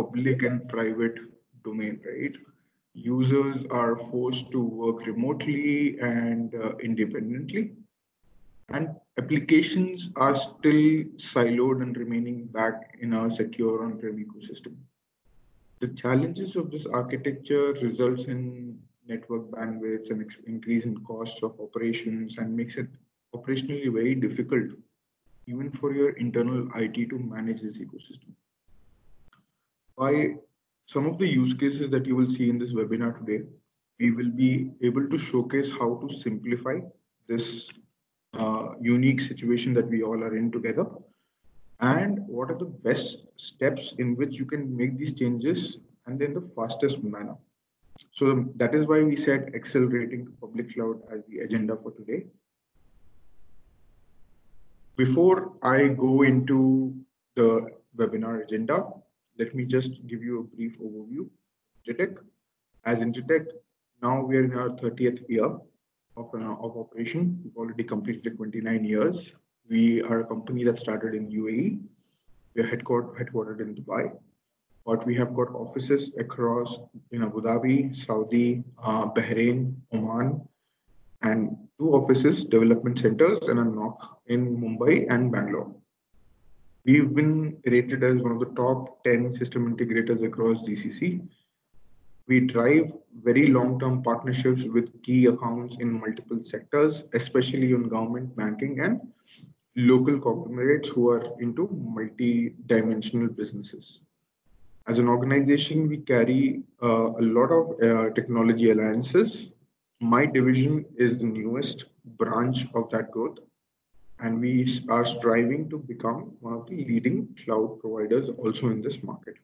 public and private domain, right? Users are forced to work remotely and uh, independently. And applications are still siloed and remaining back in our secure on-prem ecosystem. The challenges of this architecture results in network bandwidth and increase in costs of operations and makes it operationally very difficult even for your internal IT to manage this ecosystem. By some of the use cases that you will see in this webinar today, we will be able to showcase how to simplify this uh, unique situation that we all are in together and what are the best steps in which you can make these changes and in the fastest manner. So that is why we said accelerating public cloud as the agenda for today. Before I go into the webinar agenda, let me just give you a brief overview. Intertec, as Intertec, now we are in our 30th year of, uh, of operation. We've already completed 29 years. We are a company that started in UAE. We are headquartered, headquartered in Dubai, but we have got offices across in Abu Dhabi, Saudi, uh, Bahrain, Oman, and two offices, development centers, and a NOC in Mumbai and Bangalore. We've been rated as one of the top 10 system integrators across GCC. We drive very long-term partnerships with key accounts in multiple sectors, especially on government, banking, and local conglomerates who are into multi-dimensional businesses. As an organization, we carry uh, a lot of uh, technology alliances. My division is the newest branch of that growth and we are striving to become one of the leading cloud providers also in this market.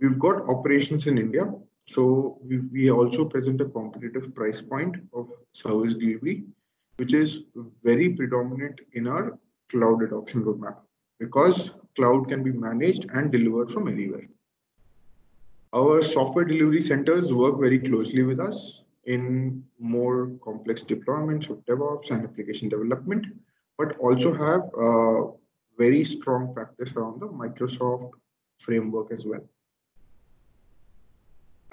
We've got operations in India, so we, we also present a competitive price point of service delivery, which is very predominant in our cloud adoption roadmap because cloud can be managed and delivered from anywhere. Our software delivery centers work very closely with us in more complex deployments of DevOps and application development but also have a very strong practice around the Microsoft framework as well.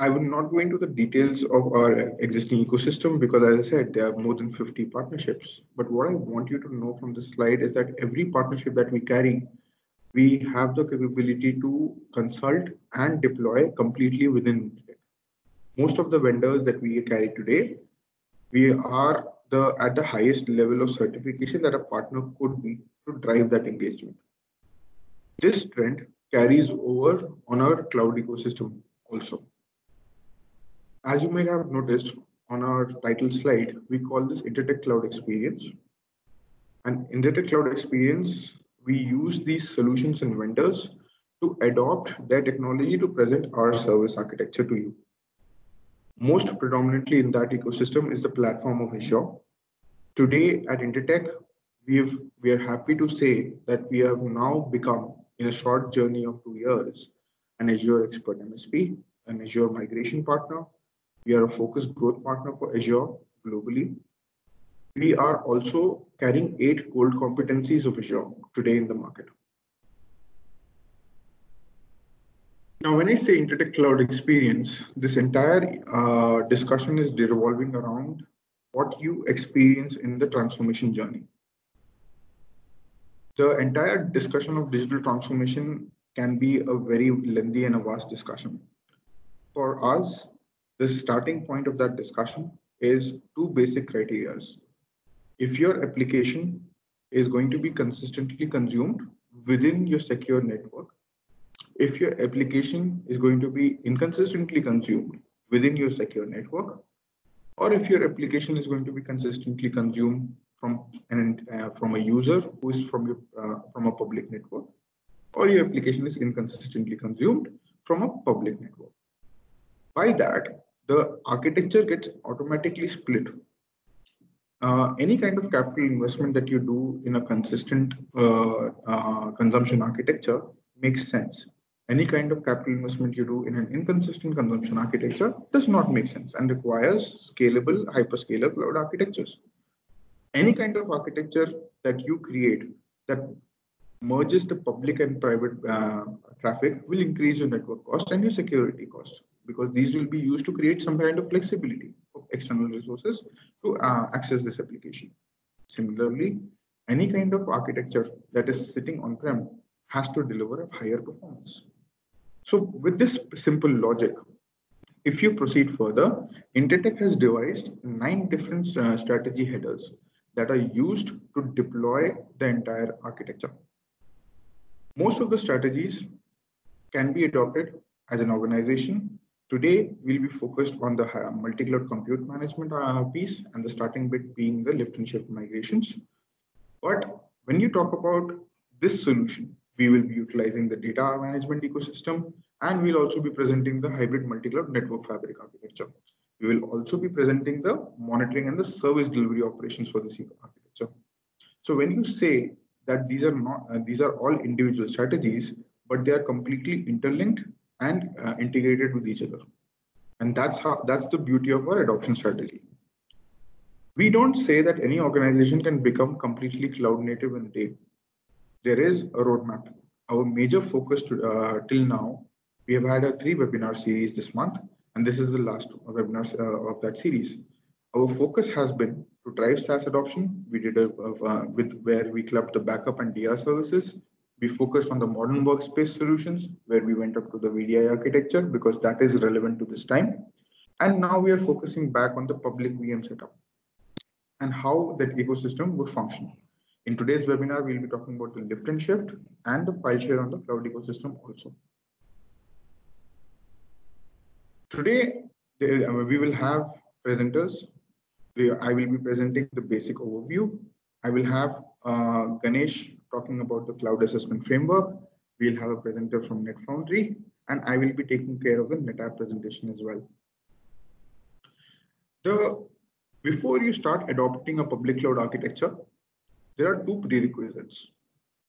I will not go into the details of our existing ecosystem because, as I said, there are more than 50 partnerships. But what I want you to know from this slide is that every partnership that we carry, we have the capability to consult and deploy completely within. Most of the vendors that we carry today, we are the at the highest level of certification that a partner could be to drive that engagement. This trend carries over on our cloud ecosystem also. As you may have noticed on our title slide, we call this Intertec Cloud Experience. And Intertec Cloud Experience, we use these solutions and vendors to adopt their technology to present our service architecture to you. Most predominantly in that ecosystem is the platform of Azure. Today at Intertec, we've, we are happy to say that we have now become, in a short journey of two years, an Azure Expert MSP, an Azure migration partner. We are a focused growth partner for Azure globally. We are also carrying eight gold competencies of Azure today in the market. Now, when I say Intertec Cloud Experience, this entire uh, discussion is revolving around what you experience in the transformation journey. The entire discussion of digital transformation can be a very lengthy and a vast discussion. For us, the starting point of that discussion is two basic criteria. If your application is going to be consistently consumed within your secure network, if your application is going to be inconsistently consumed within your secure network, or if your application is going to be consistently consumed from an uh, from a user who is from your uh, from a public network, or your application is inconsistently consumed from a public network. By that, the architecture gets automatically split. Uh, any kind of capital investment that you do in a consistent uh, uh, consumption architecture makes sense any kind of capital investment you do in an inconsistent consumption architecture does not make sense and requires scalable hyperscaler cloud architectures. Any kind of architecture that you create that merges the public and private uh, traffic will increase your network cost and your security cost because these will be used to create some kind of flexibility of external resources to uh, access this application. Similarly, any kind of architecture that is sitting on-prem has to deliver a higher performance. So with this simple logic, if you proceed further, Intertec has devised nine different uh, strategy headers that are used to deploy the entire architecture. Most of the strategies can be adopted as an organization. Today, we'll be focused on the uh, multi-cloud compute management uh, piece and the starting bit being the lift and shift migrations. But when you talk about this solution, we will be utilizing the data management ecosystem and we'll also be presenting the hybrid multi-cloud network fabric architecture. We will also be presenting the monitoring and the service delivery operations for this architecture. So when you say that these are not, uh, these are all individual strategies, but they are completely interlinked and uh, integrated with each other. And that's how, that's the beauty of our adoption strategy. We don't say that any organization can become completely cloud native in a day. There is a roadmap. Our major focus to, uh, till now, we have had a three webinar series this month, and this is the last webinar uh, of that series. Our focus has been to drive SaaS adoption. We did a uh, with where we clubbed the backup and DR services. We focused on the modern workspace solutions, where we went up to the VDI architecture because that is relevant to this time. And now we are focusing back on the public VM setup and how that ecosystem would function. In today's webinar, we'll be talking about the lift and shift and the file share on the cloud ecosystem also. Today, uh, we will have presenters. I will be presenting the basic overview. I will have uh, Ganesh talking about the cloud assessment framework. We'll have a presenter from NetFoundry, and I will be taking care of the NetApp presentation as well. The before you start adopting a public cloud architecture, there are two prerequisites.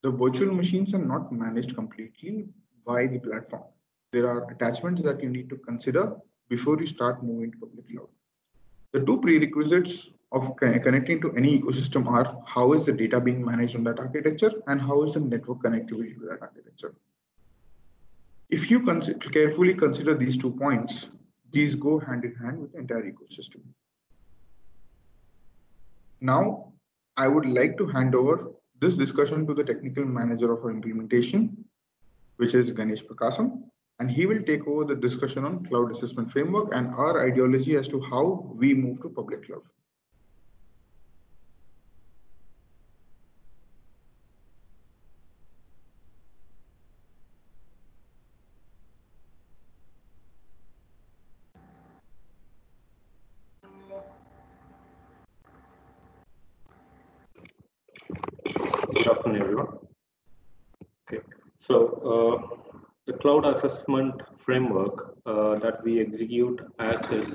The virtual machines are not managed completely by the platform. There are attachments that you need to consider before you start moving to public cloud. The two prerequisites of connecting to any ecosystem are how is the data being managed on that architecture and how is the network connectivity to that architecture. If you consider, carefully consider these two points, these go hand in hand with the entire ecosystem. Now, I would like to hand over this discussion to the technical manager of our implementation, which is Ganesh Prakasam, and he will take over the discussion on cloud assessment framework and our ideology as to how we move to public cloud. Assessment framework uh, that we execute as is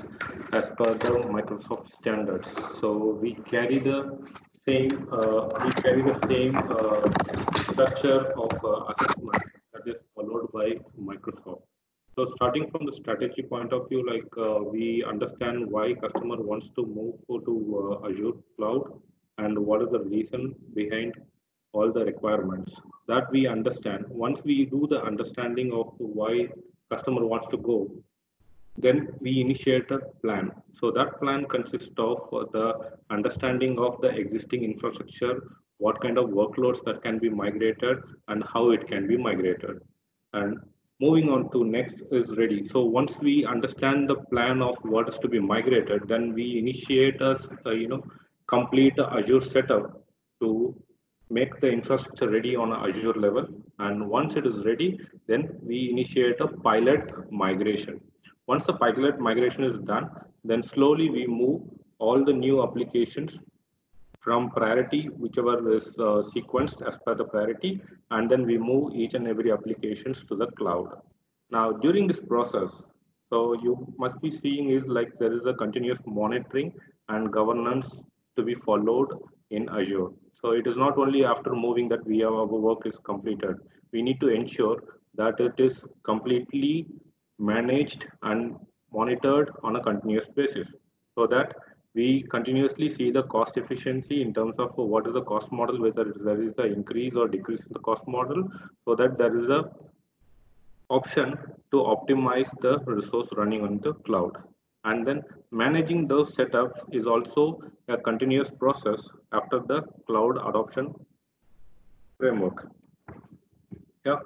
as per the Microsoft standards. So we carry the same uh, we carry the same uh, structure of uh, assessment that is followed by Microsoft. So starting from the strategy point of view, like uh, we understand why customer wants to move to uh, Azure cloud and what is the reason behind all the requirements that we understand. Once we do the understanding of why customer wants to go, then we initiate a plan. So that plan consists of the understanding of the existing infrastructure, what kind of workloads that can be migrated and how it can be migrated. And moving on to next is ready. So once we understand the plan of what is to be migrated, then we initiate a, you know, complete Azure setup to make the infrastructure ready on Azure level. And once it is ready, then we initiate a pilot migration. Once the pilot migration is done, then slowly we move all the new applications from priority, whichever is uh, sequenced as per the priority, and then we move each and every applications to the cloud. Now, during this process, so you must be seeing is like there is a continuous monitoring and governance to be followed in Azure. So it is not only after moving that we have our work is completed. We need to ensure that it is completely managed and monitored on a continuous basis so that we continuously see the cost efficiency in terms of what is the cost model, whether there is an increase or decrease in the cost model, so that there is a option to optimize the resource running on the cloud. And then managing those setups is also a continuous process after the cloud adoption framework. Yeah.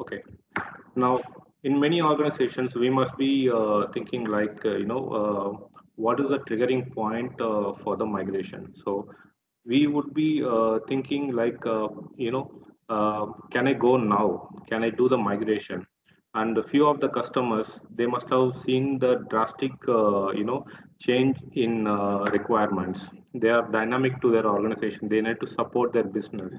Okay. Now, in many organizations, we must be uh, thinking like, uh, you know, uh, what is the triggering point uh, for the migration? So we would be uh, thinking like, uh, you know, can I go now? Can I do the migration? And a few of the customers, they must have seen the drastic, you know, change in requirements. They are dynamic to their organization. They need to support their business.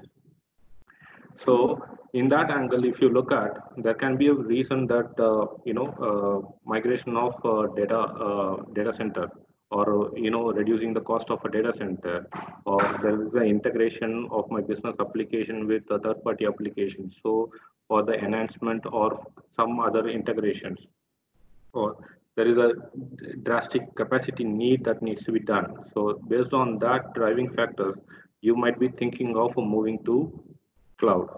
So in that angle, if you look at, there can be a reason that uh, you know uh, migration of uh, data uh, data center, or you know reducing the cost of a data center, or there is the integration of my business application with a third-party application. So for the enhancement or some other integrations, or there is a drastic capacity need that needs to be done. So based on that driving factors, you might be thinking of moving to cloud.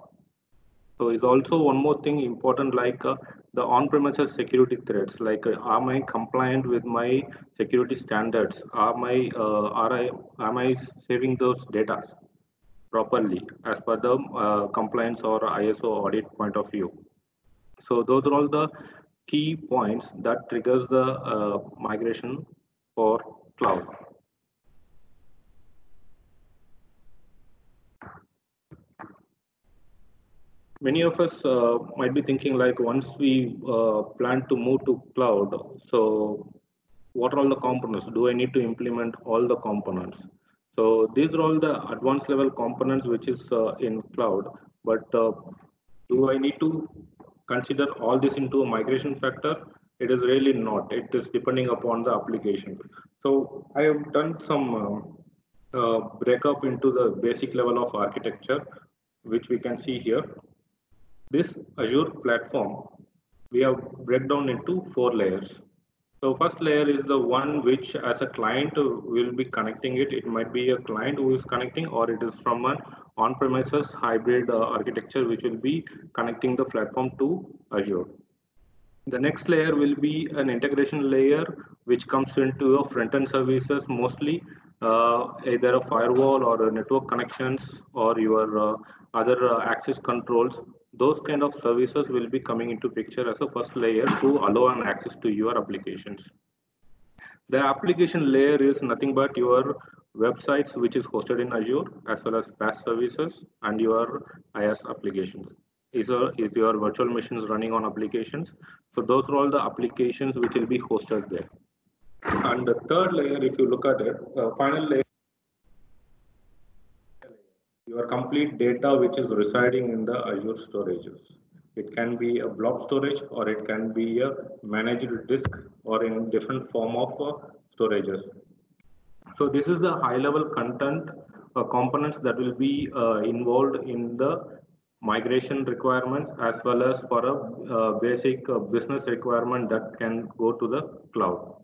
So is also one more thing important like uh, the on-premises security threats. Like, uh, am I compliant with my security standards? Am I, uh, are I, am I saving those data properly as per the uh, compliance or ISO audit point of view? So those are all the key points that triggers the uh, migration for cloud. many of us uh, might be thinking like once we uh, plan to move to cloud, so what are all the components? Do I need to implement all the components? So these are all the advanced level components which is uh, in cloud, but uh, do I need to consider all this into a migration factor? It is really not. It is depending upon the application. So I have done some uh, uh, breakup into the basic level of architecture, which we can see here. This Azure platform, we have breakdown into four layers. So first layer is the one which as a client will be connecting it. It might be a client who is connecting or it is from an on-premises hybrid uh, architecture which will be connecting the platform to Azure. The next layer will be an integration layer which comes into your front-end services mostly either a firewall or a network connections or your uh, other uh, access controls those kind of services will be coming into picture as a first layer to allow an access to your applications. The application layer is nothing but your websites which is hosted in Azure as well as PaaS services and your IaaS applications. Is, a, is your virtual machines running on applications. So those are all the applications which will be hosted there. And the third layer, if you look at it, uh, final layer your complete data which is residing in the Azure storages. It can be a blob storage or it can be a managed disk or in different form of uh, storages. So this is the high level content uh, components that will be uh, involved in the migration requirements as well as for a uh, basic uh, business requirement that can go to the cloud.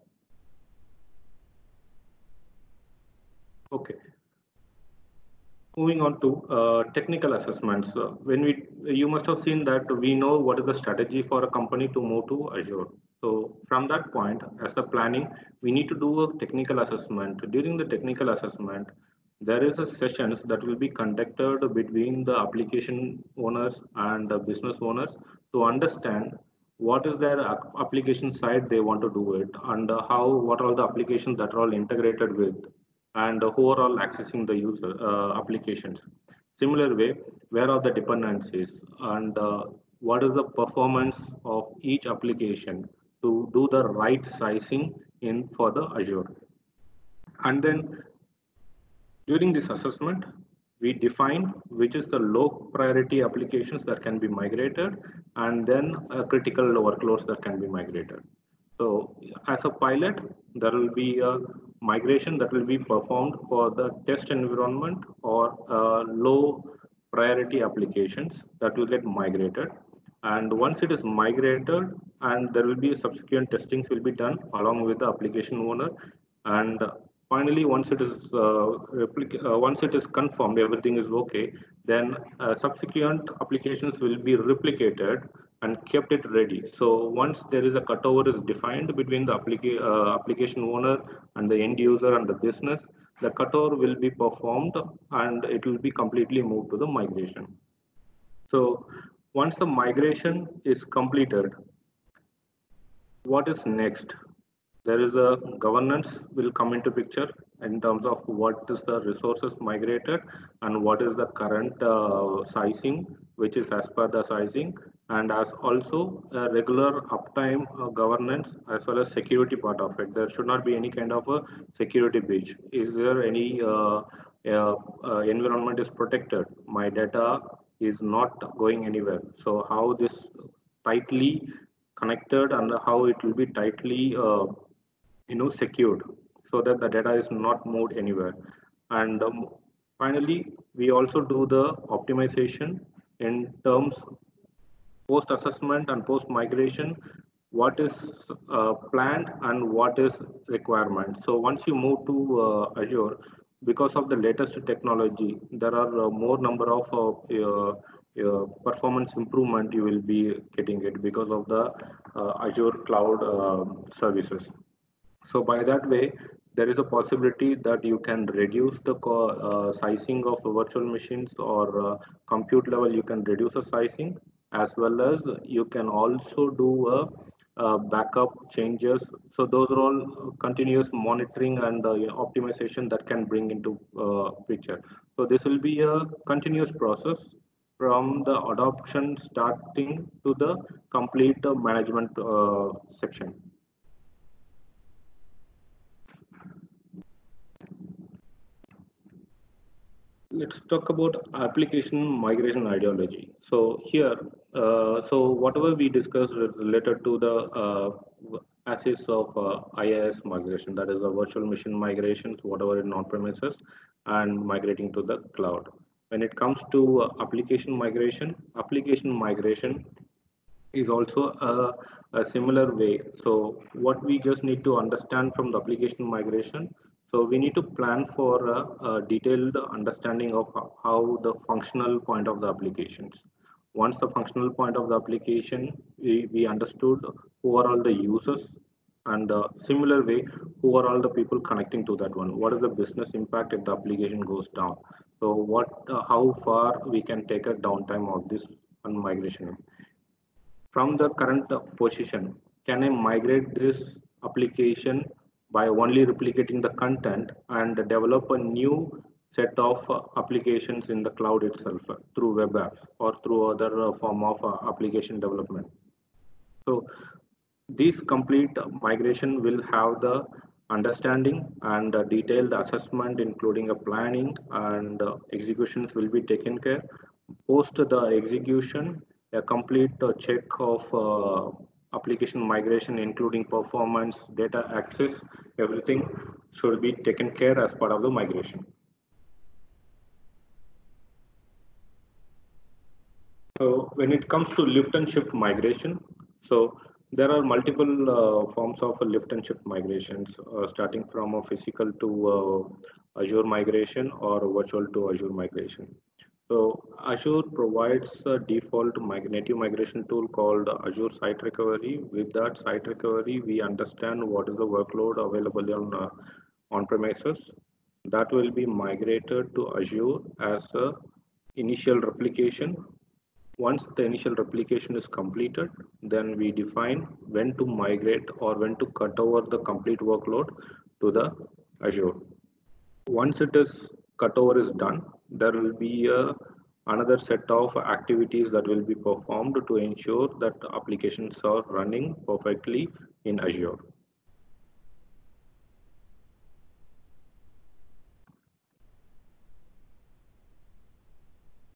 Okay moving on to uh, technical assessments. Uh, when we, you must have seen that we know what is the strategy for a company to move to Azure. So from that point, as the planning, we need to do a technical assessment. During the technical assessment, there is a sessions that will be conducted between the application owners and the business owners to understand what is their application side they want to do it and how what are all the applications that are all integrated with and who are all accessing the user uh, applications. Similar way, where are the dependencies and uh, what is the performance of each application to do the right sizing in for the Azure. And then during this assessment, we define which is the low priority applications that can be migrated and then uh, critical workloads that can be migrated. So as a pilot, there will be a migration that will be performed for the test environment or uh, low priority applications that will get migrated. And once it is migrated, and there will be subsequent testings will be done along with the application owner. And finally, once it is uh, uh, once it is confirmed everything is okay, then uh, subsequent applications will be replicated and kept it ready. So once there is a cutover is defined between the applica uh, application owner and the end user and the business, the cutover will be performed and it will be completely moved to the migration. So once the migration is completed, what is next? There is a governance will come into picture in terms of what is the resources migrated and what is the current uh, sizing, which is as per the sizing and as also a regular uptime uh, governance as well as security part of it. There should not be any kind of a security breach. Is there any uh, uh, uh, environment is protected? My data is not going anywhere. So how this tightly connected and how it will be tightly uh, you know secured so that the data is not moved anywhere. And um, finally, we also do the optimization in terms post assessment and post migration what is uh, planned and what is requirement. So once you move to uh, azure because of the latest technology there are uh, more number of uh, uh, performance improvement you will be getting it because of the uh, azure cloud services. So by that way there is a possibility that you can reduce the uh, sizing of virtual machines or uh, compute level you can reduce the sizing as well as you can also do a, backup changes. So those are all continuous monitoring and uh, optimization that can bring into uh, picture. So this will be a continuous process from the adoption starting to the complete uh, management uh, section. let's talk about application migration ideology. So here, so whatever we discussed related to the uh, assets of uh, IaaS migration, that is the virtual machine migrations, whatever in on-premises, and migrating to the cloud. When it comes to uh, application migration, application migration is also a, a similar way. So what we just need to understand from the application migration so we need to plan for a, a detailed understanding of how the functional point of the applications. Once the functional point of the application, we, we understood who are all the users and uh, similar way, who are all the people connecting to that one? What is the business impact if the application goes down? So what, uh, how far we can take a downtime of this on migration? From the current position, can I migrate this application by only replicating the content and develop a new set of uh, applications in the cloud itself uh, through web apps or through other uh, form of application development. So this complete migration will have the understanding and detailed assessment including a planning and executions will be taken care post the execution a complete check of application migration, including performance, data access, everything should be taken care as part of the migration. So when it comes to lift and shift migration, so there are multiple uh, forms of lift and shift migrations, uh, starting from a physical to uh, Azure migration or virtual to Azure migration. So Azure provides a default native migration tool called Azure Site Recovery. With that site recovery, we understand what is the workload available on uh, on-premises. That will be migrated to Azure as a initial replication. Once the initial replication is completed, then we define when to migrate or when to cut over the complete workload to the Azure. Once it is cut over is done, there will be a, another set of activities that will be performed to ensure that applications are running perfectly in Azure.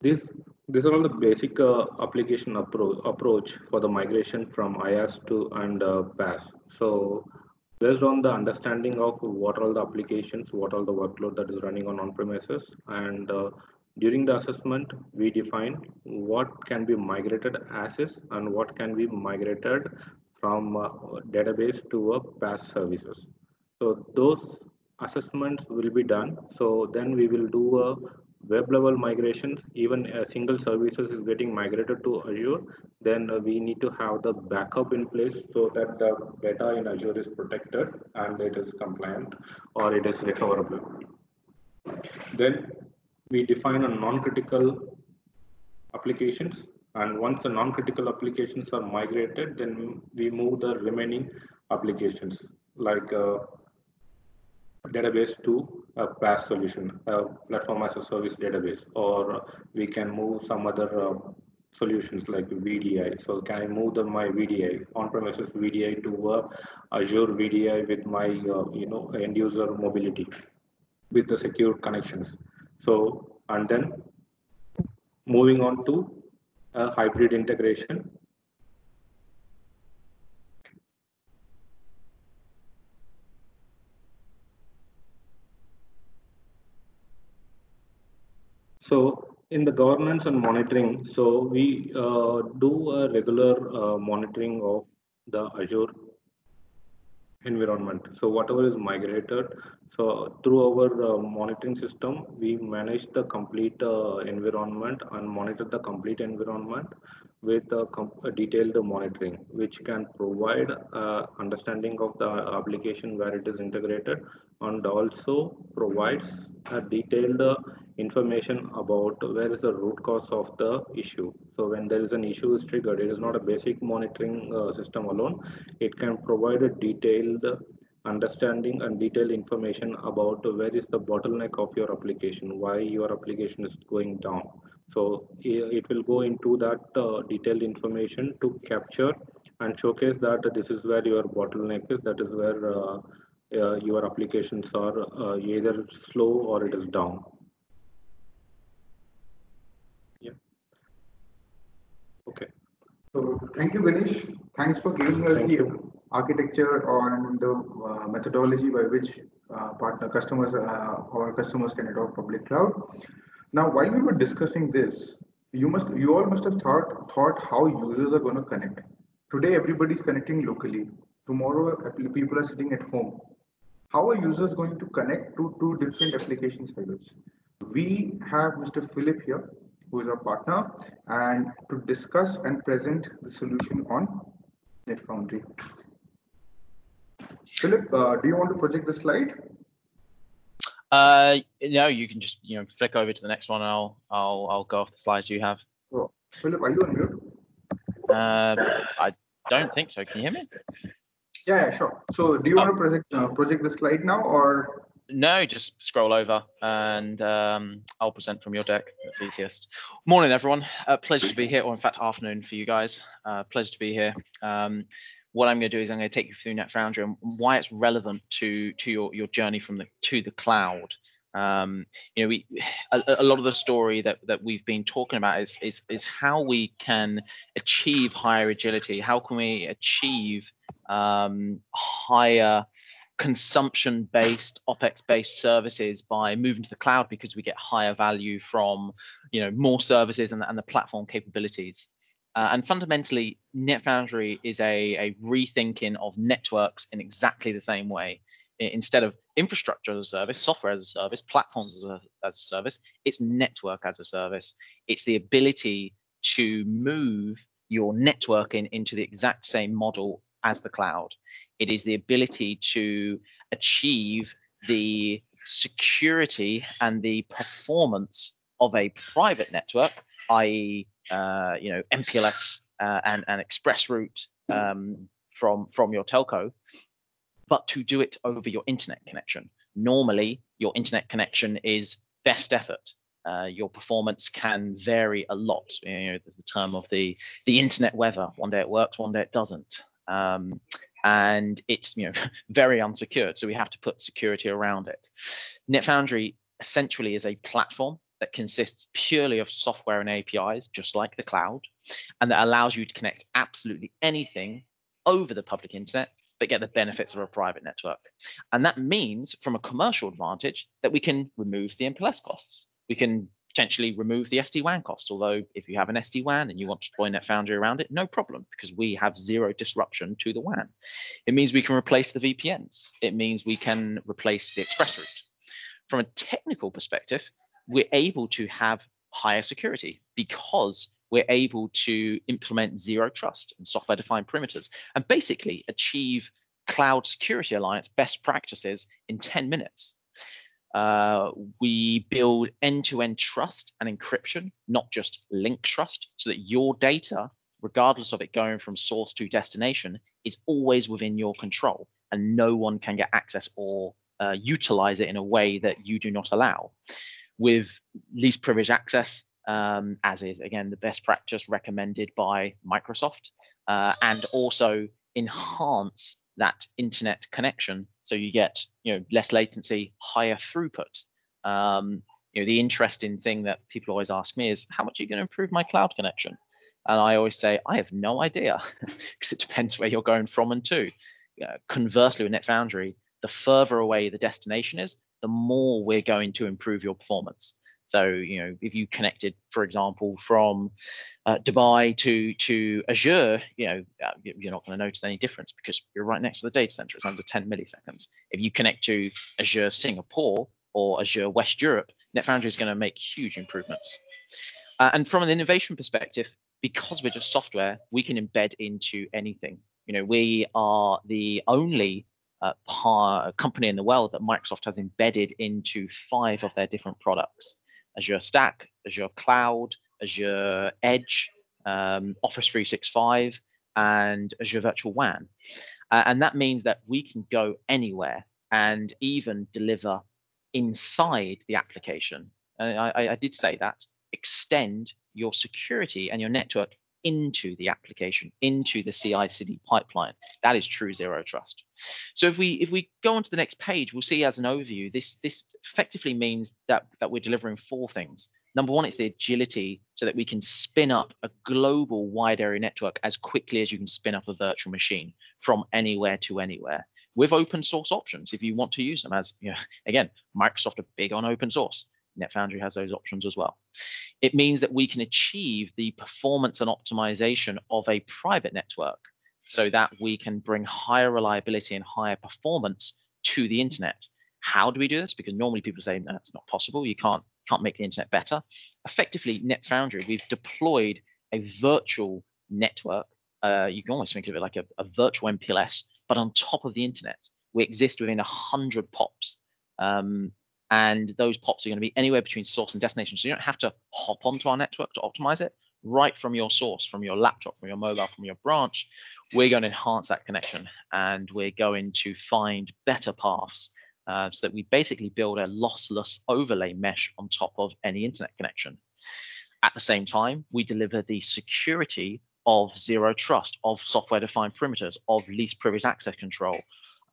This, these are all the basic uh, application appro approach for the migration from IaaS to and uh, PaaS. So based on the understanding of what are the applications, what are the workload that is running on on-premises, and uh, during the assessment, we define what can be migrated as is and what can be migrated from database to a PaaS services. So those assessments will be done. So then we will do a web level migrations, even a single services is getting migrated to Azure, then we need to have the backup in place so that the data in Azure is protected and it is compliant or it is recoverable. Then we define a non-critical applications and once the non-critical applications are migrated, then we move the remaining applications like uh, database to a PaaS solution, a platform as a service database, or we can move some other uh, solutions like VDI. So can I move the, my VDI on-premises VDI to a Azure VDI with my uh, you know end user mobility with the secure connections. So and then moving on to a hybrid integration So in the governance and monitoring, so we uh, do a regular uh, monitoring of the Azure environment. So whatever is migrated, so through our uh, monitoring system, we manage the complete uh, environment and monitor the complete environment with a, a detailed monitoring, which can provide uh, understanding of the application where it is integrated and also provides a detailed uh, information about where is the root cause of the issue. So when there is an issue is triggered, it is not a basic monitoring uh, system alone. It can provide a detailed understanding and detailed information about where is the bottleneck of your application, why your application is going down. So it will go into that uh, detailed information to capture and showcase that this is where your bottleneck is, that is where uh, uh, your applications are uh, either slow or it is down. Yeah. Okay. So thank you, Ganesh. Thanks for giving us thank the you. architecture and the uh, methodology by which uh, partner customers or customers can adopt public cloud. Now, while we were discussing this, you must you all must have thought thought how users are going to connect. Today, everybody is connecting locally. Tomorrow, people are sitting at home. How are users going to connect to two different application silos? We have Mr. Philip here, who is our partner, and to discuss and present the solution on NetFoundry. Philip, uh, do you want to project the slide? Uh, no, you can just you know flick over to the next one. And I'll I'll I'll go off the slides you have. Oh, Philip, are you on mute? Uh, I don't think so. Can you hear me? Yeah, yeah, sure. So, do you oh. want to project uh, project the slide now, or? No, just scroll over and um, I'll present from your deck. That's easiest. Morning, everyone. Uh, pleasure to be here, or in fact, afternoon for you guys. Uh, pleasure to be here. Um, what I'm going to do is I'm going to take you through NetFoundry and why it's relevant to to your your journey from the to the cloud. Um, you know, we a, a, lot of the story that that we've been talking about is is is how we can achieve higher agility. How can we achieve um, higher consumption based opex based services by moving to the cloud because we get higher value from you know more services and, and the platform capabilities uh, and fundamentally, NetFoundry is a, a rethinking of networks in exactly the same way. Instead of infrastructure as a service, software as a service, platforms as a, as a service, it's network as a service. It's the ability to move your networking into the exact same model as the cloud. It is the ability to achieve the security and the performance of a private network, i.e., uh, you know, MPLS uh, and, and express route um, from, from your telco, but to do it over your internet connection. Normally, your internet connection is best effort. Uh, your performance can vary a lot. You know, there's the term of the the internet weather. One day it works, one day it doesn't, um, and it's you know very unsecured. So we have to put security around it. NetFoundry essentially is a platform that consists purely of software and APIs, just like the cloud, and that allows you to connect absolutely anything over the public internet, but get the benefits of a private network. And that means, from a commercial advantage, that we can remove the MPLS costs. We can potentially remove the SD-WAN costs. Although if you have an SD-WAN and you want to deploy NetFoundry around it, no problem, because we have zero disruption to the WAN. It means we can replace the VPNs. It means we can replace the express route. From a technical perspective, we're able to have higher security because we're able to implement zero trust and software defined perimeters and basically achieve cloud security alliance best practices in 10 minutes uh, we build end-to-end trust and encryption, not just link trust, so that your data, regardless of it going from source to destination, is always within your control, and no one can get access or uh, utilize it in a way that you do not allow. With least privilege access, um, as is again the best practice recommended by Microsoft, uh, and also enhance that internet connection. So you get you know less latency higher throughput. Um, you know the interesting thing that people always ask me is how much are you going to improve my cloud connection? And i always say i have no idea. Because it depends where you're going from and to. Uh, conversely with netfoundry the further away the destination is the more we're going to improve your performance so, you know, if you connected, for example, from uh, Dubai to to Azure, you know, uh, you're not going to notice any difference because you're right next to the data center. It's under 10 milliseconds. If you connect to Azure Singapore or Azure West Europe, NetFoundry is going to make huge improvements. Uh, and from an innovation perspective, because we're just software, we can embed into anything. You know, we are the only company in the world that Microsoft has embedded into five of their different products. Azure Stack, Azure Cloud, Azure Edge, um, Office 365, and Azure Virtual WAN. Uh, and that means that we can go anywhere and even deliver inside the application. And I, I did say that extend your security and your network into the application, into the CI/CD pipeline. That is true zero trust. So if we if we go on to the next page, we'll see as an overview. This this effectively means that that we're delivering four things. Number one, it's the agility so that we can spin up a global wide area network as quickly as you can spin up a virtual machine from anywhere to anywhere with open source options if you want to use them. As you know, again, Microsoft are big on open source. NetFoundry has those options as well. It means that we can achieve the performance and optimization of a private network so that we can bring higher reliability and higher performance to the internet. How do we do this? Because normally people say, no, it's not possible. You can't, can't make the internet better. Effectively, NetFoundry, we've deployed a virtual network. Uh, you can almost think of it like a, a virtual MPLS, but on top of the internet. We exist within 100 POPs. Um, and those POPs are going to be anywhere between source and destination. So you don't have to hop onto our network to optimize it. Right from your source, from your laptop, from your mobile, from your branch, we're going to enhance that connection and we're going to find better paths uh, so that we basically build a lossless overlay mesh on top of any internet connection. At the same time, we deliver the security of zero trust, of software defined perimeters, of least privileged access control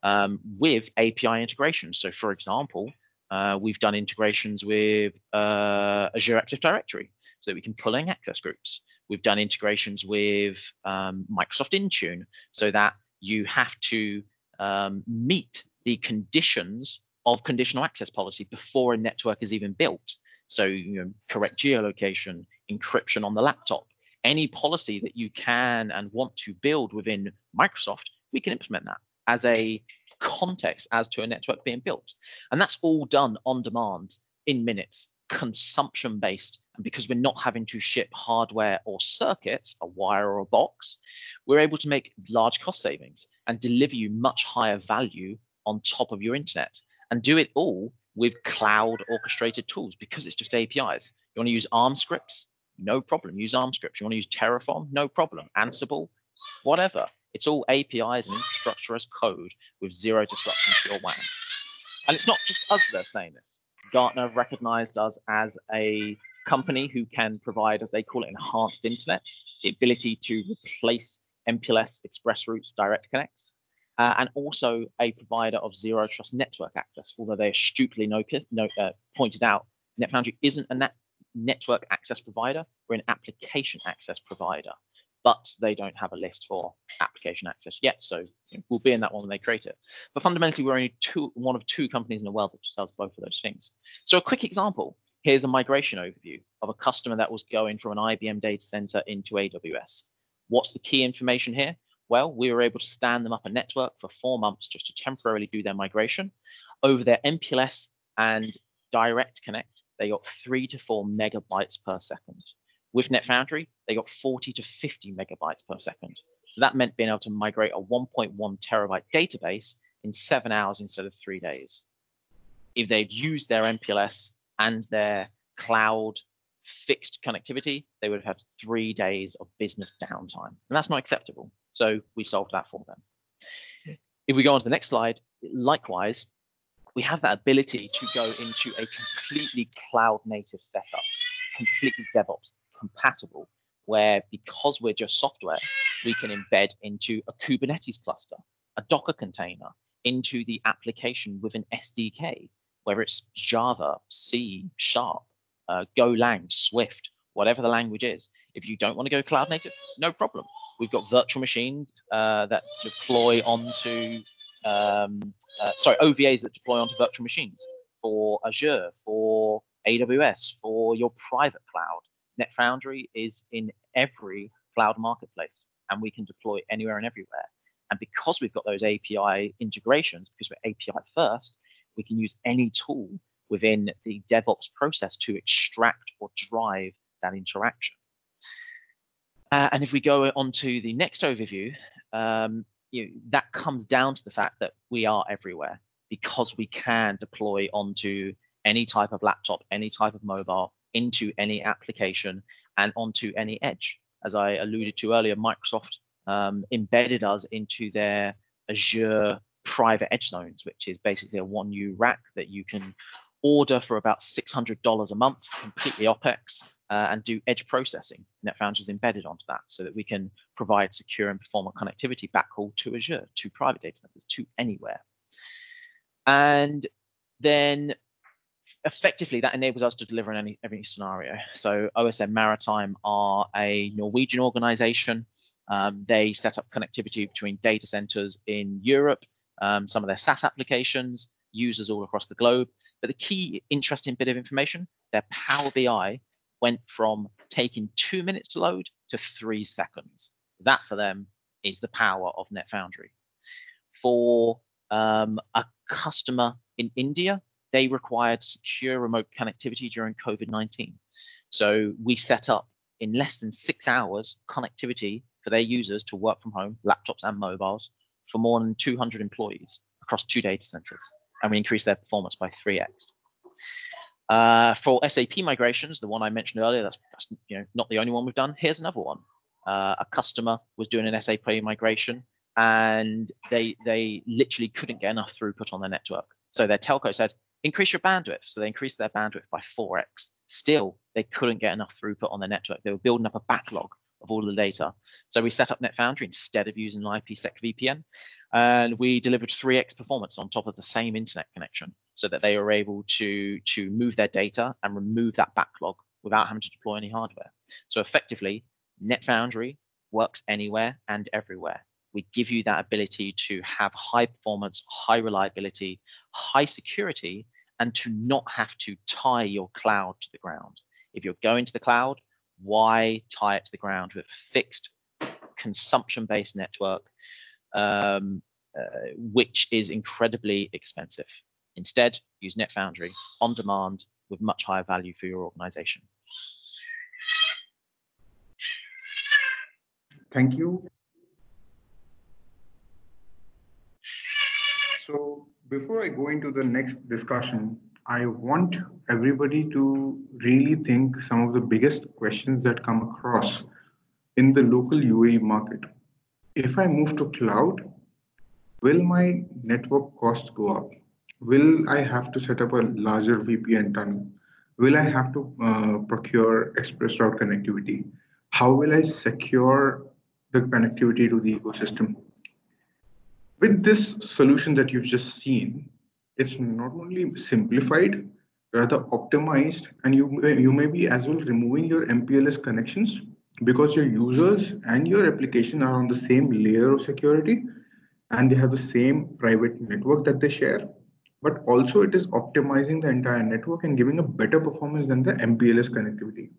um, with API integration. So, for example, uh, we've done integrations with uh, Azure Active Directory so that we can pull in access groups. We've done integrations with um, Microsoft Intune so that you have to um, meet the conditions of conditional access policy before a network is even built. So, you know, correct geolocation, encryption on the laptop, any policy that you can and want to build within Microsoft, we can implement that as a context as to a network being built. And that's all done on demand in minutes, consumption based. And because we're not having to ship hardware or circuits, a wire or a box, we're able to make large cost savings and deliver you much higher value on top of your internet and do it all with cloud orchestrated tools because it's just APIs. You want to use ARM scripts? No problem. Use ARM scripts. You want to use Terraform? No problem. Ansible? Whatever. It's all APIs and infrastructure as code with zero disruption to your WAN. And it's not just us that are saying this. Gartner recognized us as a company who can provide, as they call it, enhanced internet, the ability to replace MPLS express routes direct connects, uh, and also a provider of zero trust network access. Although they astutely noticed, no, uh, pointed out, NetFoundry isn't a net network access provider, we're an application access provider but they don't have a list for application access yet. So we'll be in that one when they create it. But fundamentally, we're only two, one of two companies in the world that does both of those things. So a quick example. Here's a migration overview of a customer that was going from an IBM data center into AWS. What's the key information here? Well, we were able to stand them up a network for four months just to temporarily do their migration. Over their MPLS and Direct Connect, they got three to four megabytes per second. With NetFoundry, they got 40 to 50 megabytes per second. So that meant being able to migrate a 1.1 terabyte database in seven hours instead of three days. If they'd used their MPLS and their cloud fixed connectivity, they would have had three days of business downtime. And that's not acceptable. So we solved that for them. If we go on to the next slide, likewise, we have that ability to go into a completely cloud native setup, completely DevOps compatible, where because we're just software, we can embed into a Kubernetes cluster, a Docker container, into the application with an SDK, whether it's Java, C, Sharp, uh, Golang, Swift, whatever the language is. If you don't want to go cloud native, no problem. We've got virtual machines uh, that deploy onto, um, uh, sorry, OVAs that deploy onto virtual machines for Azure, for AWS, for your private cloud. NetFoundry is in every cloud marketplace and we can deploy anywhere and everywhere. And because we've got those API integrations, because we're API first, we can use any tool within the DevOps process to extract or drive that interaction. Uh, and if we go on to the next overview, um, you know, that comes down to the fact that we are everywhere because we can deploy onto any type of laptop, any type of mobile, into any application and onto any edge. As I alluded to earlier, Microsoft um, embedded us into their Azure private edge zones, which is basically a 1U rack that you can order for about $600 a month, completely OPEX, uh, and do edge processing. NetFoundry is embedded onto that so that we can provide secure and performant connectivity backhaul to Azure, to private data centers, to anywhere. And then effectively that enables us to deliver in any every scenario. So OSM Maritime are a Norwegian organization. Um, they set up connectivity between data centers in Europe, um, some of their SaaS applications, users all across the globe. But the key interesting bit of information, their Power BI went from taking two minutes to load to three seconds. That for them is the power of NetFoundry. For um, a customer in India, they required secure remote connectivity during COVID-19. So we set up in less than six hours connectivity for their users to work from home, laptops and mobiles, for more than 200 employees across two data centers. And we increased their performance by 3x. Uh, for SAP migrations, the one I mentioned earlier, that's, that's, you know not the only one we've done. Here's another one. Uh, a customer was doing an SAP migration, and they they literally couldn't get enough throughput on their network. So their telco said, increase your bandwidth. So they increased their bandwidth by 4x. Still, they couldn't get enough throughput on their network. They were building up a backlog of all the data. So we set up NetFoundry instead of using an IPsec VPN, and we delivered 3x performance on top of the same internet connection so that they were able to, to move their data and remove that backlog without having to deploy any hardware. So effectively, NetFoundry works anywhere and everywhere we give you that ability to have high performance, high reliability, high security, and to not have to tie your cloud to the ground. If you're going to the cloud, why tie it to the ground with a fixed consumption-based network, um, uh, which is incredibly expensive? Instead, use NetFoundry on demand with much higher value for your organization. Thank you. So before I go into the next discussion, I want everybody to really think some of the biggest questions that come across in the local UAE market. If I move to cloud, will my network cost go up? Will I have to set up a larger VPN tunnel? Will I have to uh, procure express route connectivity? How will I secure the connectivity to the ecosystem? With this solution that you've just seen, it's not only simplified, rather optimized, and you may, you may be as well removing your MPLS connections because your users and your application are on the same layer of security and they have the same private network that they share. but also it is optimizing the entire network and giving a better performance than the MPLS connectivity.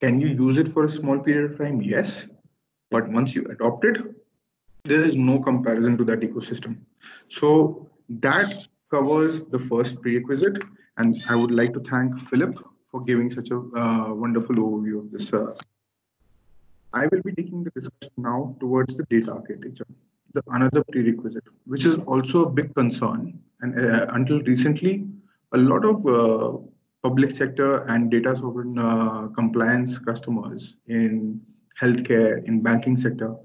Can you use it for a small period of time? Yes. But once you adopt it, there is no comparison to that ecosystem. So that covers the first prerequisite. And I would like to thank Philip for giving such a uh, wonderful overview of this. Uh, I will be taking the discussion now towards the data architecture, the another prerequisite, which is also a big concern. And uh, until recently, a lot of uh, public sector and data sovereign uh, compliance customers in healthcare, in banking sector,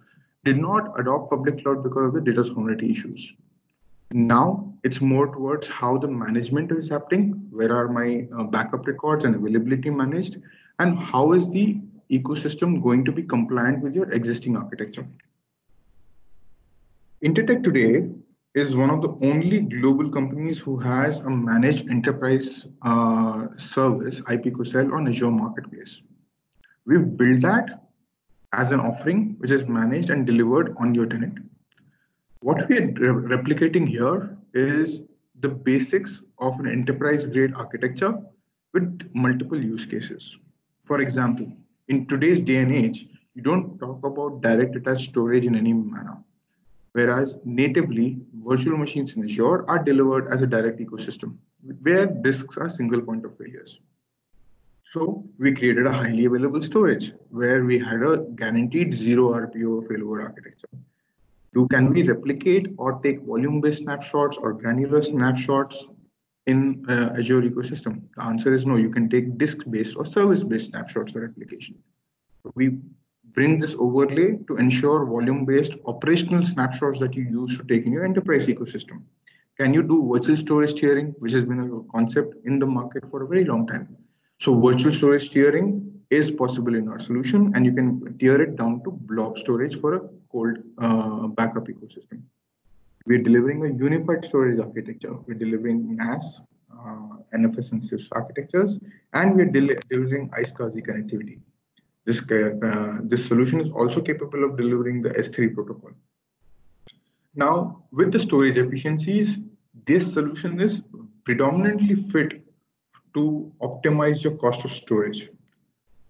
did not adopt public cloud because of the data sovereignty issues. Now it's more towards how the management is happening. Where are my uh, backup records and availability managed? And how is the ecosystem going to be compliant with your existing architecture? Intertec today is one of the only global companies who has a managed enterprise uh, service, IPQCell, on Azure Marketplace. We've built that as an offering which is managed and delivered on your tenant. What we are re replicating here is the basics of an enterprise grade architecture with multiple use cases. For example, in today's day and age, you don't talk about direct attached storage in any manner. Whereas natively, virtual machines in Azure are delivered as a direct ecosystem where disks are single point of failures. So we created a highly available storage where we had a guaranteed zero RPO failover architecture. Do can we replicate or take volume-based snapshots or granular snapshots in uh, Azure ecosystem? The answer is no. You can take disk-based or service-based snapshots for replication. We bring this overlay to ensure volume-based operational snapshots that you use to take in your enterprise ecosystem. Can you do virtual storage tiering, which has been a concept in the market for a very long time? So virtual storage tiering is possible in our solution, and you can tier it down to blob storage for a cold uh, backup ecosystem. We're delivering a unified storage architecture. We're delivering NAS, uh, NFS and CIFS architectures, and we're del delivering iSCSI connectivity. This, uh, this solution is also capable of delivering the S3 protocol. Now, with the storage efficiencies, this solution is predominantly fit to optimize your cost of storage.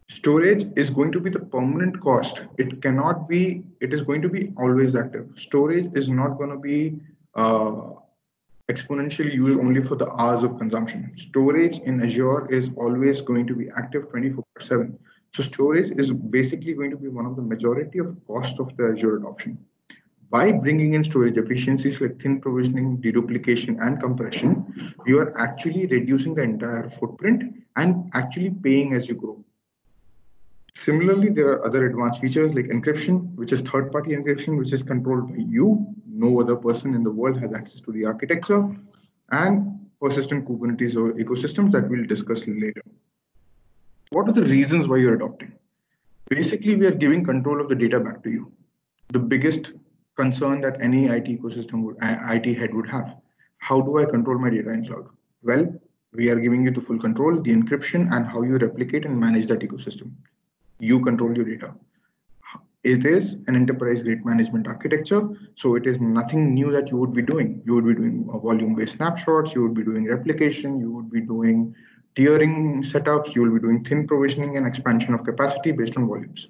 Storage is going to be the permanent cost. It cannot be, it is going to be always active. Storage is not going to be uh, exponentially used only for the hours of consumption. Storage in Azure is always going to be active 24 7. So storage is basically going to be one of the majority of cost of the Azure adoption. By bringing in storage efficiencies like thin provisioning, deduplication, and compression, you are actually reducing the entire footprint and actually paying as you grow. Similarly, there are other advanced features like encryption, which is third-party encryption, which is controlled by you. No other person in the world has access to the architecture, and persistent Kubernetes or ecosystems that we'll discuss later. What are the reasons why you're adopting? Basically, we are giving control of the data back to you. The biggest concern that any IT ecosystem would, IT head would have. How do I control my data in cloud? Well, we are giving you the full control, the encryption, and how you replicate and manage that ecosystem. You control your data. It is an enterprise grade management architecture, so it is nothing new that you would be doing. You would be doing volume-based snapshots, you would be doing replication, you would be doing tiering setups, you will be doing thin provisioning and expansion of capacity based on volumes.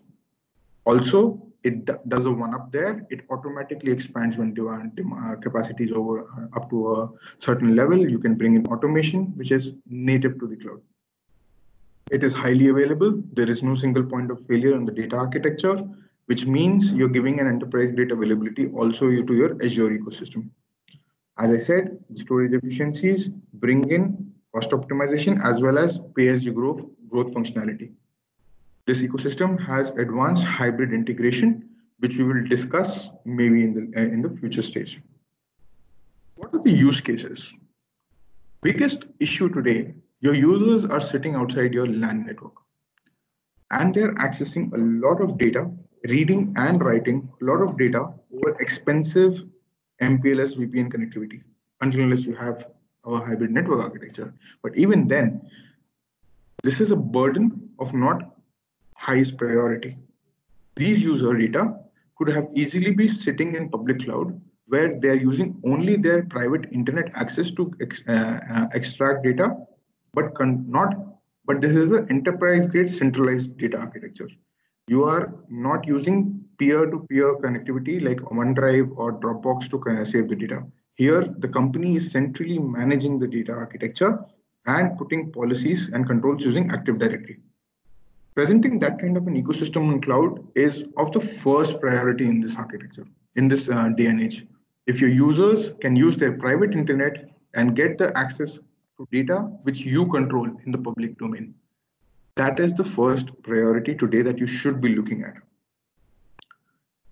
Also, it does a one up there, it automatically expands when demand, demand uh, capacity is over uh, up to a certain level. You can bring in automation, which is native to the cloud. It is highly available. There is no single point of failure on the data architecture, which means you're giving an enterprise grade availability also to your Azure ecosystem. As I said, storage efficiencies bring in cost optimization as well as pay-as-you growth, growth functionality. This ecosystem has advanced hybrid integration, which we will discuss maybe in the, uh, in the future stage. What are the use cases? Biggest issue today, your users are sitting outside your LAN network and they're accessing a lot of data, reading and writing a lot of data over expensive MPLS VPN connectivity unless you have our hybrid network architecture. But even then, this is a burden of not highest priority. These user data could have easily be sitting in public cloud where they are using only their private internet access to ex, uh, uh, extract data, but not. But this is an enterprise-grade centralized data architecture. You are not using peer-to-peer -peer connectivity like OneDrive or Dropbox to save the data. Here, the company is centrally managing the data architecture and putting policies and controls using Active Directory. Presenting that kind of an ecosystem on cloud is of the first priority in this architecture, in this uh, day and age. If your users can use their private internet and get the access to data which you control in the public domain, that is the first priority today that you should be looking at.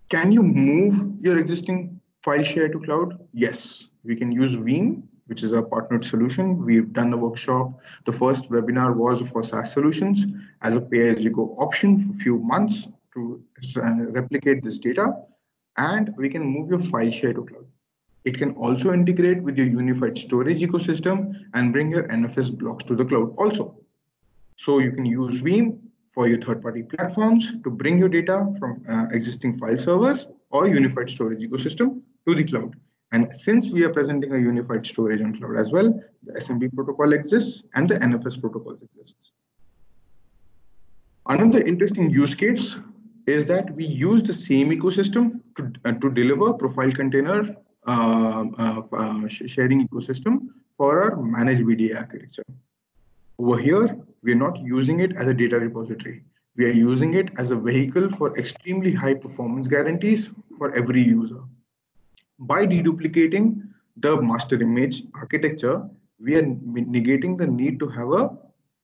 Can you move your existing file share to cloud? Yes, we can use Veeam which is a partnered solution. We've done the workshop. The first webinar was for SaaS solutions as a pay-as-you-go option for a few months to replicate this data. And we can move your file share to cloud. It can also integrate with your unified storage ecosystem and bring your NFS blocks to the cloud also. So you can use Veeam for your third-party platforms to bring your data from uh, existing file servers or unified storage ecosystem to the cloud. And since we are presenting a unified storage on cloud as well, the SMB protocol exists and the NFS protocol exists. Another interesting use case is that we use the same ecosystem to, uh, to deliver profile container uh, uh, uh sharing ecosystem for our managed VDI architecture. Over here, we are not using it as a data repository. We are using it as a vehicle for extremely high performance guarantees for every user by deduplicating the master image architecture, we are negating the need to have a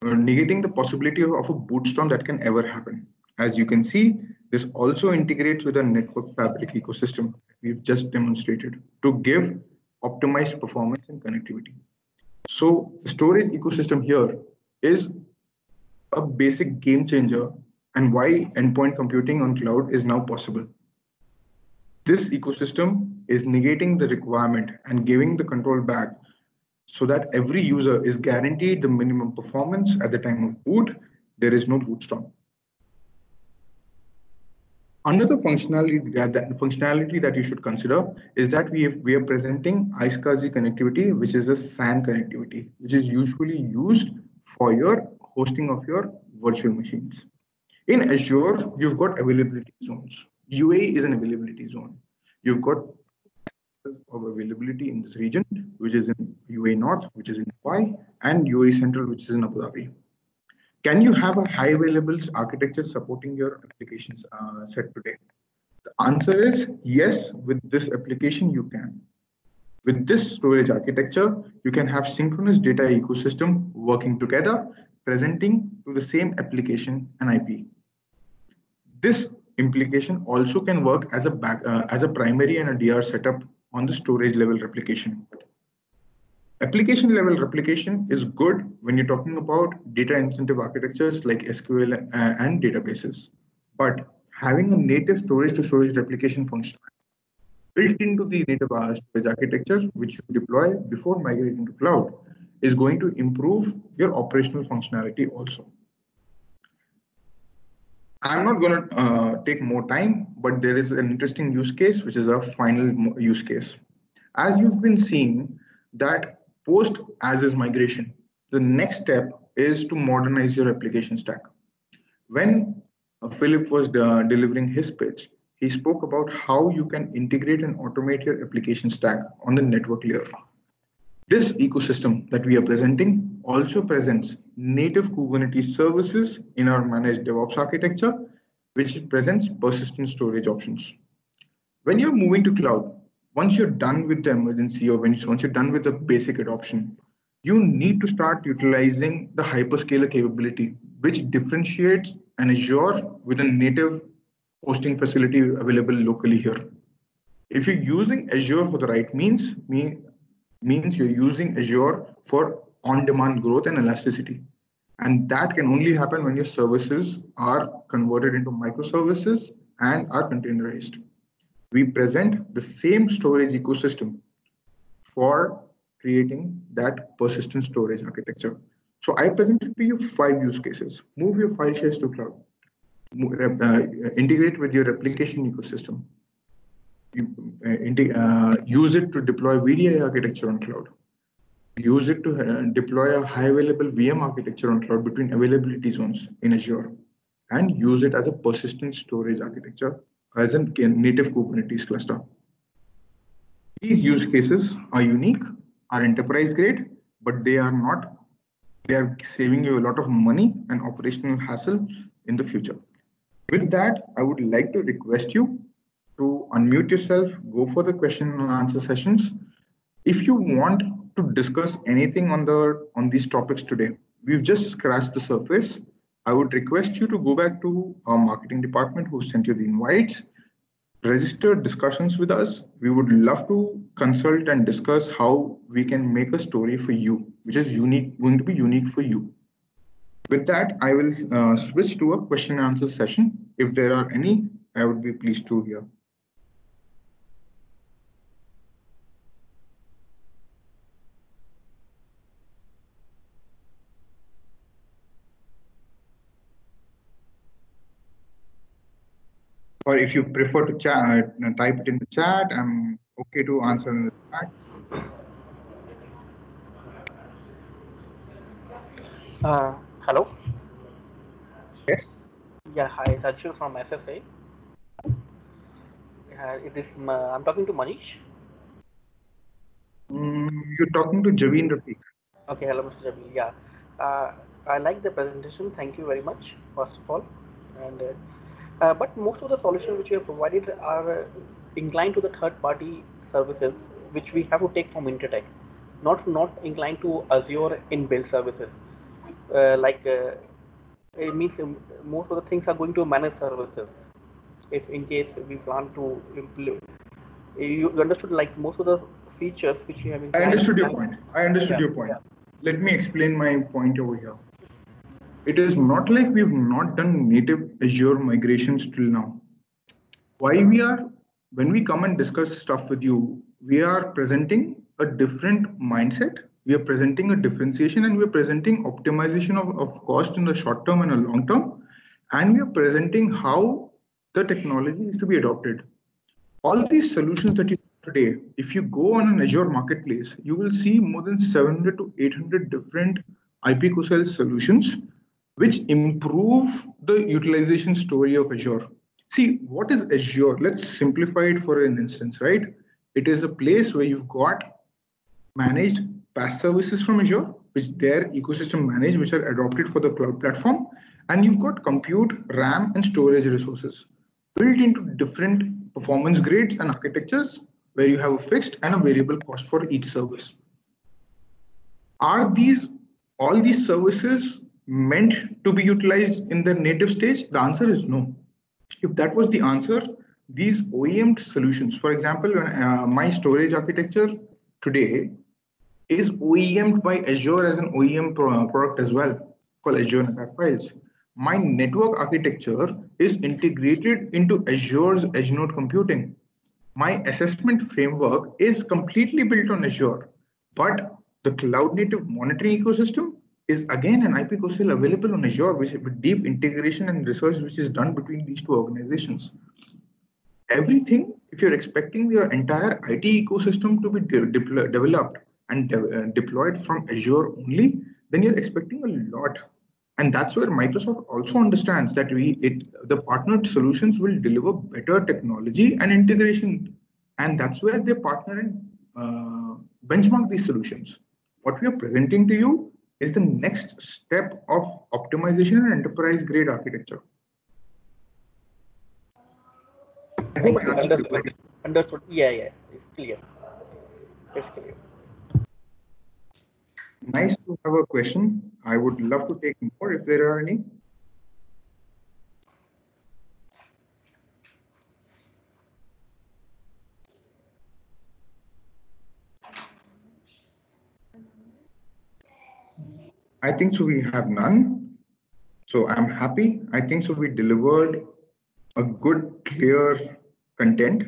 uh, negating the possibility of, of a bootstorm that can ever happen. As you can see, this also integrates with a network fabric ecosystem we've just demonstrated to give optimized performance and connectivity. So the storage ecosystem here is a basic game changer and why endpoint computing on cloud is now possible. This ecosystem is negating the requirement and giving the control back so that every user is guaranteed the minimum performance at the time of boot. There is no bootstorm. Another functionality that, that, functionality that you should consider is that we, have, we are presenting iSCSI connectivity, which is a SAN connectivity, which is usually used for your hosting of your virtual machines. In Azure, you've got availability zones. UA is an availability zone. You've got of availability in this region, which is in UA North, which is in Dubai, and UA Central, which is in Abu Dhabi. Can you have a high available architecture supporting your applications uh, set today? The answer is yes, with this application you can. With this storage architecture, you can have synchronous data ecosystem working together, presenting to the same application and IP. This implication also can work as a back, uh, as a primary and a DR setup on the storage level replication. Application level replication is good when you're talking about data intensive architectures like SQL and databases. But having a native storage to storage replication function built into the native storage architecture, which you deploy before migrating to cloud, is going to improve your operational functionality also. I'm not going to uh, take more time, but there is an interesting use case, which is a final use case. As you've been seeing that post as is migration, the next step is to modernize your application stack. When uh, Philip was uh, delivering his pitch, he spoke about how you can integrate and automate your application stack on the network layer. This ecosystem that we are presenting also presents native Kubernetes services in our managed DevOps architecture, which presents persistent storage options. When you're moving to cloud, once you're done with the emergency or when, once you're done with the basic adoption, you need to start utilizing the hyperscaler capability, which differentiates an Azure with a native hosting facility available locally here. If you're using Azure for the right means, means you're using Azure for on-demand growth and elasticity. And that can only happen when your services are converted into microservices and are containerized. We present the same storage ecosystem for creating that persistent storage architecture. So I presented to you five use cases. Move your file shares to cloud. Uh, integrate with your replication ecosystem. Uh, use it to deploy VDI architecture on cloud. Use it to uh, deploy a high available VM architecture on cloud between availability zones in Azure and use it as a persistent storage architecture as a native Kubernetes cluster. These use cases are unique, are enterprise grade, but they are not, they are saving you a lot of money and operational hassle in the future. With that, I would like to request you to unmute yourself, go for the question and answer sessions. If you want to discuss anything on the on these topics today, we've just scratched the surface. I would request you to go back to our marketing department who sent you the invites, register discussions with us. We would love to consult and discuss how we can make a story for you, which is unique, going to be unique for you. With that, I will uh, switch to a question and answer session. If there are any, I would be pleased to hear. Or if you prefer to chat, uh, type it in the chat, I'm okay to answer in the chat. Uh, hello. Yes. Yeah, hi, Sanju from SSA. Uh, it is, uh, I'm talking to Manish. Mm, you're talking to Javeen Rafiq. Okay, hello, Mr. Javeen. Yeah, uh, I like the presentation. Thank you very much, first of all. And uh, but most of the solutions which you have provided are uh, inclined to the third party services which we have to take from Intertec, not not inclined to Azure inbuilt services. Uh, like uh, it means um, most of the things are going to managed services. If in case we plan to implement, you understood like most of the features which you have. I understood your point. I understood yeah, your point. Yeah. Let me explain my point over here it is not like we've not done native Azure migrations till now. Why we are, when we come and discuss stuff with you, we are presenting a different mindset. We are presenting a differentiation and we are presenting optimization of, of cost in the short term and a long term. And we are presenting how the technology is to be adopted. All these solutions that you today, if you go on an Azure marketplace, you will see more than 700 to 800 different IP solutions which improve the utilization story of Azure. See, what is Azure? Let's simplify it for an instance, right? It is a place where you've got managed PaaS services from Azure, which their ecosystem manage, which are adopted for the cloud platform. And you've got compute, RAM, and storage resources built into different performance grades and architectures where you have a fixed and a variable cost for each service. Are these all these services meant to be utilized in the native stage? The answer is no. If that was the answer, these OEM solutions, for example, uh, my storage architecture today is OEM by Azure as an OEM pro product as well, called Azure NetApp Files. My network architecture is integrated into Azure's Edge Node computing. My assessment framework is completely built on Azure, but the cloud native monitoring ecosystem is again an IP core still available on Azure which, with deep integration and research which is done between these two organizations. Everything, if you're expecting your entire IT ecosystem to be de de developed and de uh, deployed from Azure only, then you're expecting a lot. And that's where Microsoft also understands that we it, the partnered solutions will deliver better technology and integration. And that's where they partner and uh, benchmark these solutions. What we are presenting to you is the next step of optimization and enterprise grade architecture. understood. understood. Yeah, yeah, it's clear. It's clear. Nice to have a question. I would love to take more if there are any. I think so we have none. So I'm happy. I think so we delivered a good, clear content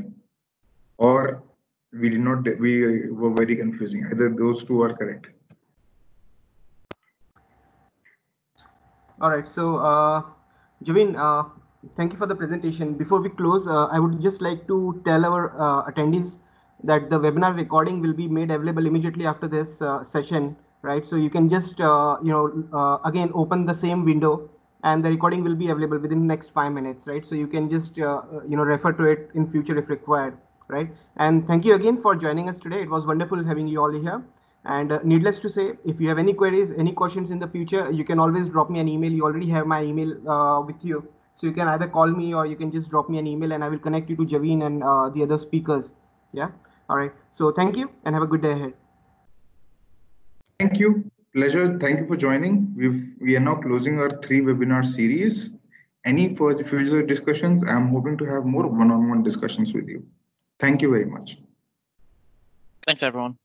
or we did not, we were very confusing. Either those two are correct. All right. So, uh, Javeen, uh, thank you for the presentation. Before we close, uh, I would just like to tell our uh, attendees that the webinar recording will be made available immediately after this uh, session, right? So you can just, uh, you know, uh, again, open the same window and the recording will be available within next five minutes, right? So you can just, uh, you know, refer to it in future if required, right? And thank you again for joining us today. It was wonderful having you all here. And uh, needless to say, if you have any queries, any questions in the future, you can always drop me an email. You already have my email uh, with you. So you can either call me or you can just drop me an email and I will connect you to Javeen and uh, the other speakers. Yeah. All right. So thank you and have a good day ahead. Thank you. Pleasure. Thank you for joining. We've, we are now closing our three webinar series. Any further future discussions? I'm hoping to have more one-on-one discussions with you. Thank you very much. Thanks, everyone.